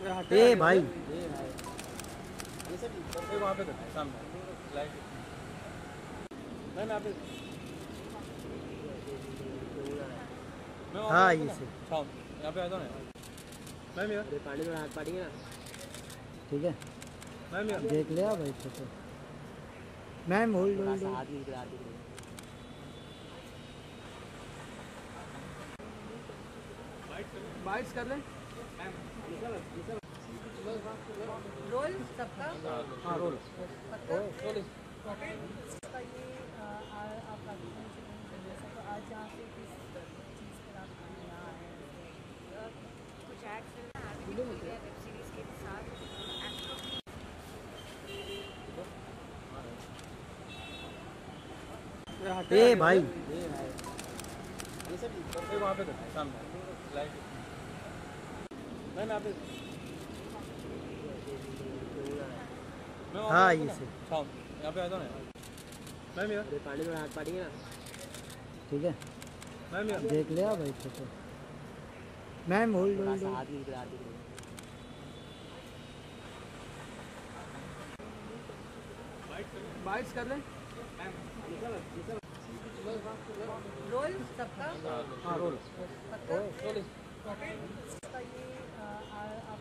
ए भाई ये वहाँ पे देखो सामने मैं मैं मैं हाँ ये से। यहाँ पे आ जाओ ना। मैं यार पानी में हाथ पाड़ी ना। ठीक है। यार देख लिया भाई तो मैम होल्ड होल्ड हाथ निकल हाथ निकल। बाइट्स कर लें। रोल सबका? हाँ रोल। आप तो आप हैं? ए भाई। ये वहाँ पे सामने। लाइट मैं मैं पे मैं वहाँ हाँ ये से यहाँ पे आ जाओ ना मैं यार पानी में हाथ पाड़ी ना। ठीक है। यार देख लिया भाई तो मैम होल्ड होल्ड हाथ बाइट्स कर लें। रोल सबका? हाँ रोल। रोल। आप